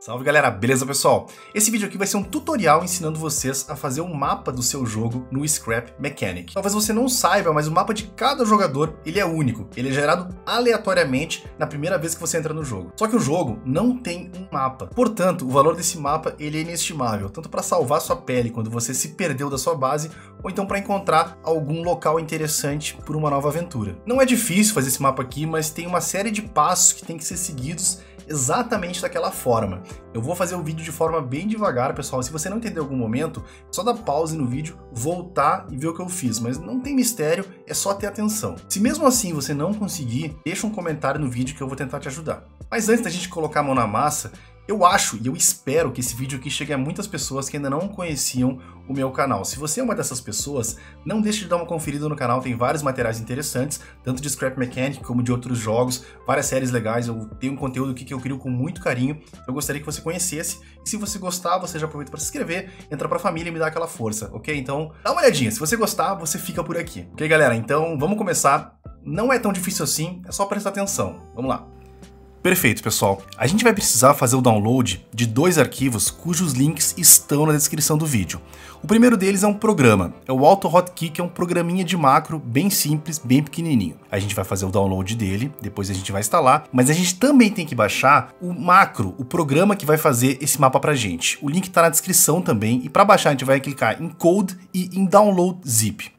Salve galera, beleza pessoal? Esse vídeo aqui vai ser um tutorial ensinando vocês a fazer um mapa do seu jogo no Scrap Mechanic. Talvez você não saiba, mas o mapa de cada jogador ele é único, ele é gerado aleatoriamente na primeira vez que você entra no jogo. Só que o jogo não tem um mapa, portanto o valor desse mapa ele é inestimável, tanto para salvar sua pele quando você se perdeu da sua base, ou então para encontrar algum local interessante por uma nova aventura. Não é difícil fazer esse mapa aqui, mas tem uma série de passos que tem que ser seguidos exatamente daquela forma. Eu vou fazer o vídeo de forma bem devagar, pessoal. Se você não entender algum momento, só dá pause no vídeo, voltar e ver o que eu fiz. Mas não tem mistério, é só ter atenção. Se mesmo assim você não conseguir, deixa um comentário no vídeo que eu vou tentar te ajudar. Mas antes da gente colocar a mão na massa, eu acho e eu espero que esse vídeo aqui chegue a muitas pessoas que ainda não conheciam o meu canal. Se você é uma dessas pessoas, não deixe de dar uma conferida no canal, tem vários materiais interessantes, tanto de Scrap Mechanic como de outros jogos, várias séries legais, eu tenho um conteúdo aqui que eu crio com muito carinho, eu gostaria que você conhecesse, e se você gostar, você já aproveita para se inscrever, entra pra família e me dá aquela força, ok? Então, dá uma olhadinha, se você gostar, você fica por aqui. Ok, galera? Então, vamos começar. Não é tão difícil assim, é só prestar atenção. Vamos lá. Perfeito, pessoal. A gente vai precisar fazer o download de dois arquivos cujos links estão na descrição do vídeo. O primeiro deles é um programa, é o AutoHotkey, que é um programinha de macro bem simples, bem pequenininho. A gente vai fazer o download dele, depois a gente vai instalar, mas a gente também tem que baixar o macro, o programa que vai fazer esse mapa pra gente. O link tá na descrição também, e para baixar a gente vai clicar em Code e em Download Zip.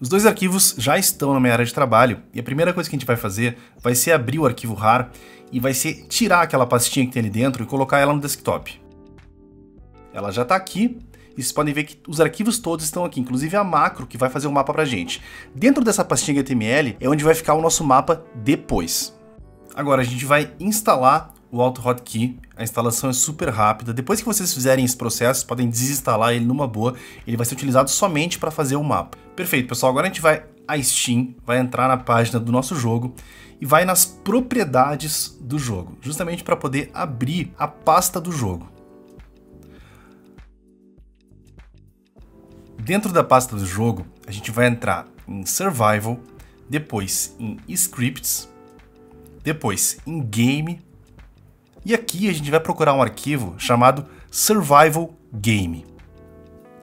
Os dois arquivos já estão na minha área de trabalho e a primeira coisa que a gente vai fazer vai ser abrir o arquivo RAR e vai ser tirar aquela pastinha que tem ali dentro e colocar ela no desktop. Ela já está aqui e vocês podem ver que os arquivos todos estão aqui, inclusive a macro que vai fazer o mapa pra gente. Dentro dessa pastinha HTML é onde vai ficar o nosso mapa depois. Agora a gente vai instalar o AutoHotkey. A instalação é super rápida. Depois que vocês fizerem esse processo, podem desinstalar ele numa boa. Ele vai ser utilizado somente para fazer o mapa. Perfeito, pessoal. Agora a gente vai a Steam, vai entrar na página do nosso jogo e vai nas propriedades do jogo, justamente para poder abrir a pasta do jogo. Dentro da pasta do jogo, a gente vai entrar em Survival, depois em Scripts, depois em Game, e aqui a gente vai procurar um arquivo chamado Survival Game.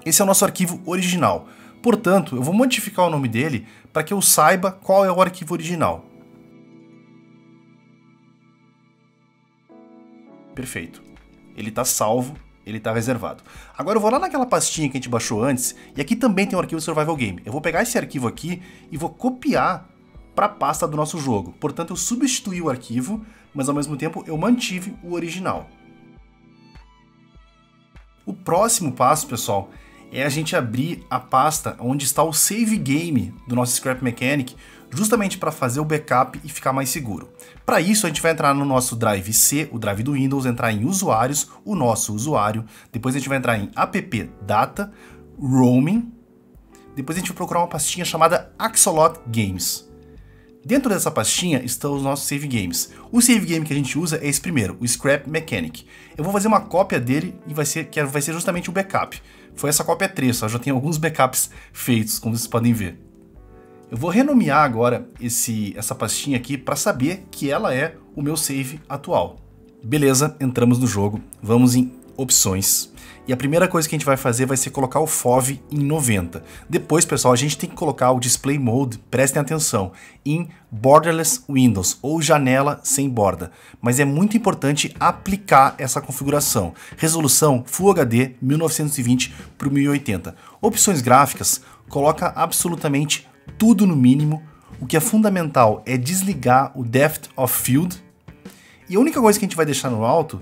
Esse é o nosso arquivo original. Portanto, eu vou modificar o nome dele para que eu saiba qual é o arquivo original. Perfeito. Ele está salvo, ele está reservado. Agora eu vou lá naquela pastinha que a gente baixou antes, e aqui também tem um arquivo Survival Game. Eu vou pegar esse arquivo aqui e vou copiar para a pasta do nosso jogo. Portanto, eu substituí o arquivo, mas ao mesmo tempo eu mantive o original. O próximo passo, pessoal, é a gente abrir a pasta onde está o save game do nosso Scrap Mechanic, justamente para fazer o backup e ficar mais seguro. Para isso, a gente vai entrar no nosso Drive C, o Drive do Windows, entrar em usuários, o nosso usuário, depois a gente vai entrar em app data, roaming, depois a gente vai procurar uma pastinha chamada Axolot Games. Dentro dessa pastinha estão os nossos save games. O save game que a gente usa é esse primeiro, o Scrap Mechanic. Eu vou fazer uma cópia dele e vai ser, que vai ser justamente o backup. Foi essa cópia 3, eu já tenho alguns backups feitos, como vocês podem ver. Eu vou renomear agora esse, essa pastinha aqui para saber que ela é o meu save atual. Beleza, entramos no jogo, vamos em opções. E a primeira coisa que a gente vai fazer vai ser colocar o FOV em 90. Depois, pessoal, a gente tem que colocar o Display Mode, prestem atenção, em Borderless Windows, ou janela sem borda. Mas é muito importante aplicar essa configuração. Resolução Full HD 1920 por 1080. Opções gráficas, coloca absolutamente tudo no mínimo. O que é fundamental é desligar o Depth of Field. E a única coisa que a gente vai deixar no alto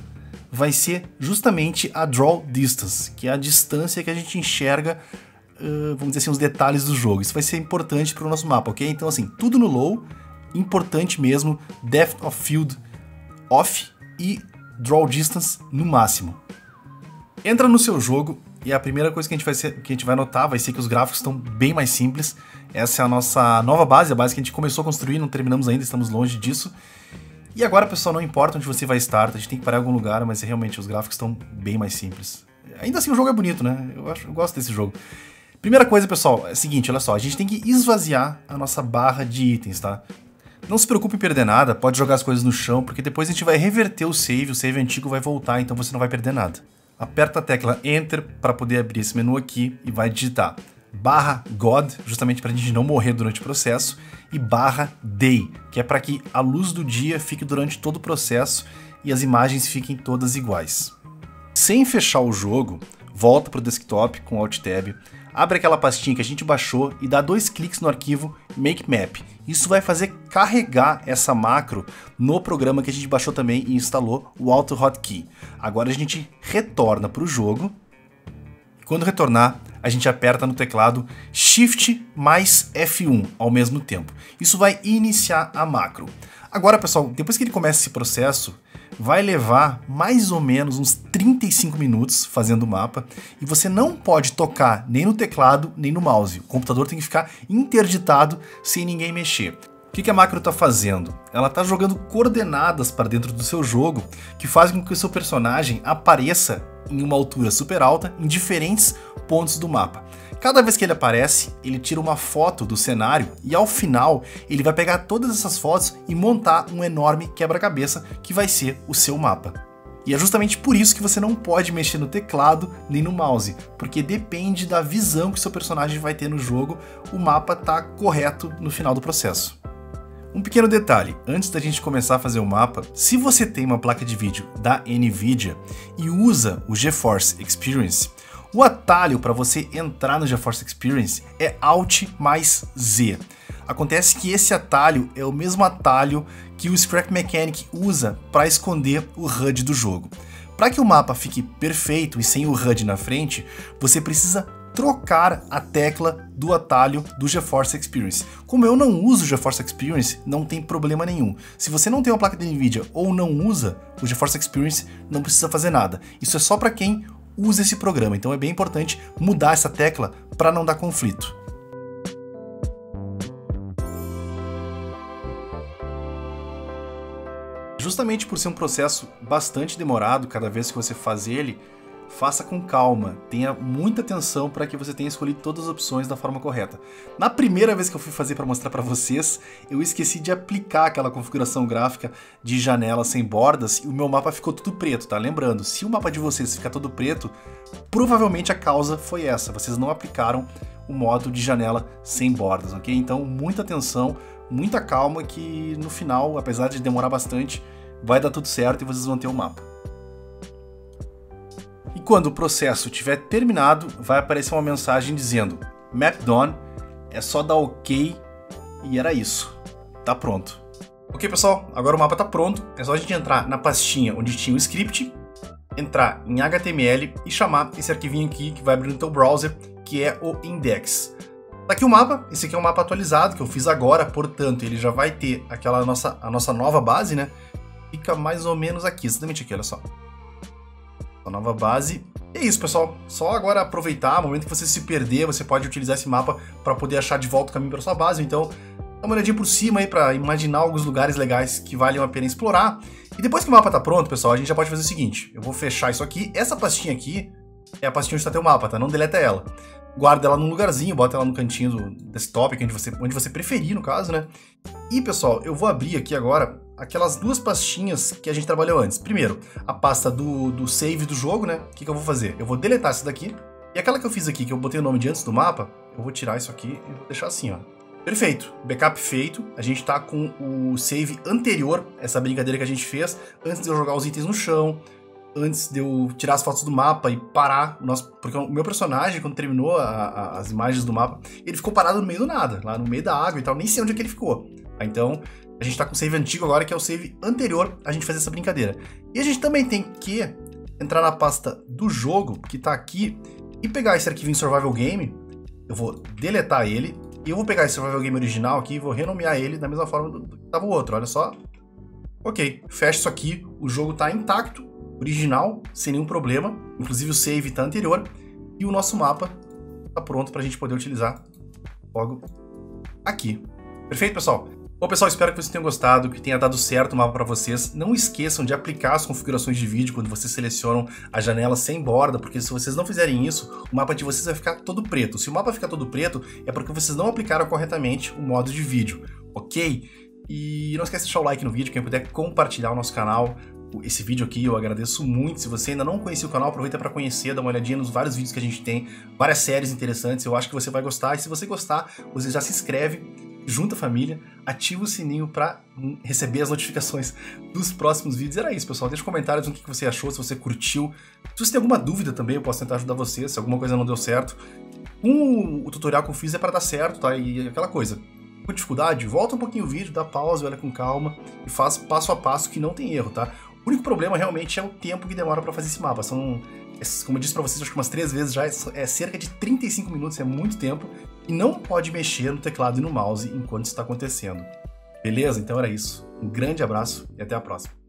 vai ser justamente a draw distance, que é a distância que a gente enxerga, uh, vamos dizer assim, os detalhes do jogo. Isso vai ser importante para o nosso mapa, ok? Então, assim, tudo no low, importante mesmo, depth of field off e draw distance no máximo. Entra no seu jogo e a primeira coisa que a gente vai, ser, que a gente vai notar vai ser que os gráficos estão bem mais simples. Essa é a nossa nova base, a base que a gente começou a construir, não terminamos ainda, estamos longe disso. E agora, pessoal, não importa onde você vai estar, a gente tem que parar em algum lugar, mas realmente os gráficos estão bem mais simples. Ainda assim o jogo é bonito, né? Eu, acho, eu gosto desse jogo. Primeira coisa, pessoal, é o seguinte, olha só, a gente tem que esvaziar a nossa barra de itens, tá? Não se preocupe em perder nada, pode jogar as coisas no chão, porque depois a gente vai reverter o save, o save antigo vai voltar, então você não vai perder nada. Aperta a tecla Enter para poder abrir esse menu aqui e vai digitar barra God, justamente para a gente não morrer durante o processo, e barra Day, que é para que a luz do dia fique durante todo o processo e as imagens fiquem todas iguais. Sem fechar o jogo, volta para o desktop com Alt Tab, abre aquela pastinha que a gente baixou e dá dois cliques no arquivo Make Map. Isso vai fazer carregar essa macro no programa que a gente baixou também e instalou, o Auto Hotkey. Agora a gente retorna para o jogo. Quando retornar, a gente aperta no teclado Shift mais F1 ao mesmo tempo. Isso vai iniciar a macro. Agora, pessoal, depois que ele começa esse processo, vai levar mais ou menos uns 35 minutos fazendo o mapa e você não pode tocar nem no teclado nem no mouse. O computador tem que ficar interditado sem ninguém mexer. O que a macro está fazendo? Ela está jogando coordenadas para dentro do seu jogo que fazem com que o seu personagem apareça em uma altura super alta em diferentes pontos do mapa. Cada vez que ele aparece, ele tira uma foto do cenário e ao final ele vai pegar todas essas fotos e montar um enorme quebra-cabeça que vai ser o seu mapa. E é justamente por isso que você não pode mexer no teclado nem no mouse, porque depende da visão que seu personagem vai ter no jogo, o mapa tá correto no final do processo. Um pequeno detalhe, antes da gente começar a fazer o mapa, se você tem uma placa de vídeo da Nvidia e usa o GeForce Experience, o atalho para você entrar no GeForce Experience é Alt mais Z. Acontece que esse atalho é o mesmo atalho que o Scrap Mechanic usa para esconder o HUD do jogo. Para que o mapa fique perfeito e sem o HUD na frente, você precisa trocar a tecla do atalho do GeForce Experience. Como eu não uso o GeForce Experience, não tem problema nenhum. Se você não tem uma placa de Nvidia ou não usa o GeForce Experience, não precisa fazer nada. Isso é só para quem usa esse programa, então é bem importante mudar essa tecla para não dar conflito. Justamente por ser um processo bastante demorado, cada vez que você faz ele, faça com calma, tenha muita atenção para que você tenha escolhido todas as opções da forma correta. Na primeira vez que eu fui fazer para mostrar para vocês, eu esqueci de aplicar aquela configuração gráfica de janela sem bordas e o meu mapa ficou tudo preto, tá? Lembrando, se o mapa de vocês ficar todo preto, provavelmente a causa foi essa, vocês não aplicaram o modo de janela sem bordas, ok? Então muita atenção, muita calma que no final, apesar de demorar bastante, vai dar tudo certo e vocês vão ter o mapa quando o processo tiver terminado, vai aparecer uma mensagem dizendo Map done, é só dar OK e era isso. Tá pronto. Ok, pessoal, agora o mapa tá pronto. É só a gente entrar na pastinha onde tinha o script, entrar em HTML e chamar esse arquivinho aqui que vai abrir no teu browser, que é o index. Tá aqui o mapa, esse aqui é um mapa atualizado que eu fiz agora, portanto, ele já vai ter aquela nossa, a nossa nova base, né? Fica mais ou menos aqui, exatamente aqui, olha só a nova base. E é isso, pessoal. Só agora aproveitar, no momento que você se perder, você pode utilizar esse mapa para poder achar de volta o caminho para sua base. Então, dá uma olhadinha por cima aí para imaginar alguns lugares legais que valem a pena explorar. E depois que o mapa tá pronto, pessoal, a gente já pode fazer o seguinte. Eu vou fechar isso aqui. Essa pastinha aqui é a pastinha onde está teu mapa, tá? Não deleta ela. Guarda ela num lugarzinho, bota ela no cantinho do desktop, onde você, onde você preferir, no caso, né? E, pessoal, eu vou abrir aqui agora aquelas duas pastinhas que a gente trabalhou antes. Primeiro, a pasta do, do save do jogo, né? O que, que eu vou fazer? Eu vou deletar essa daqui. E aquela que eu fiz aqui, que eu botei o nome de antes do mapa, eu vou tirar isso aqui e vou deixar assim, ó. Perfeito, backup feito. A gente tá com o save anterior, essa brincadeira que a gente fez, antes de eu jogar os itens no chão, antes de eu tirar as fotos do mapa e parar o nosso. Porque o meu personagem, quando terminou a, a, as imagens do mapa, ele ficou parado no meio do nada, lá no meio da água e tal, nem sei onde é que ele ficou. Então, a gente tá com o save antigo agora, que é o save anterior a gente fazer essa brincadeira. E a gente também tem que entrar na pasta do jogo, que tá aqui, e pegar esse arquivo em Survival Game. Eu vou deletar ele, e eu vou pegar esse Survival Game original aqui e vou renomear ele da mesma forma do que tava o outro, olha só. Ok, fecha isso aqui, o jogo tá intacto, original, sem nenhum problema, inclusive o save tá anterior, e o nosso mapa tá pronto pra gente poder utilizar logo aqui. Perfeito, pessoal? Bom, pessoal, espero que vocês tenham gostado, que tenha dado certo o mapa para vocês. Não esqueçam de aplicar as configurações de vídeo quando vocês selecionam a janela sem borda, porque se vocês não fizerem isso, o mapa de vocês vai ficar todo preto. Se o mapa ficar todo preto, é porque vocês não aplicaram corretamente o modo de vídeo, ok? E não esquece de deixar o like no vídeo, quem puder compartilhar o nosso canal, esse vídeo aqui, eu agradeço muito. Se você ainda não conhecia o canal, aproveita para conhecer, dá uma olhadinha nos vários vídeos que a gente tem, várias séries interessantes, eu acho que você vai gostar. E se você gostar, você já se inscreve, junta a família, ativa o sininho para receber as notificações dos próximos vídeos. Era isso, pessoal. Deixa comentários no que você achou, se você curtiu. Se você tem alguma dúvida também, eu posso tentar ajudar você, se alguma coisa não deu certo. Um, o tutorial que eu fiz é para dar certo, tá? E aquela coisa. Com dificuldade, volta um pouquinho o vídeo, dá pausa, olha com calma e faz passo a passo que não tem erro, tá? O único problema realmente é o tempo que demora para fazer esse mapa. São, como eu disse para vocês, acho que umas três vezes já, é cerca de 35 minutos, é muito tempo. E não pode mexer no teclado e no mouse enquanto isso está acontecendo. Beleza? Então era isso. Um grande abraço e até a próxima.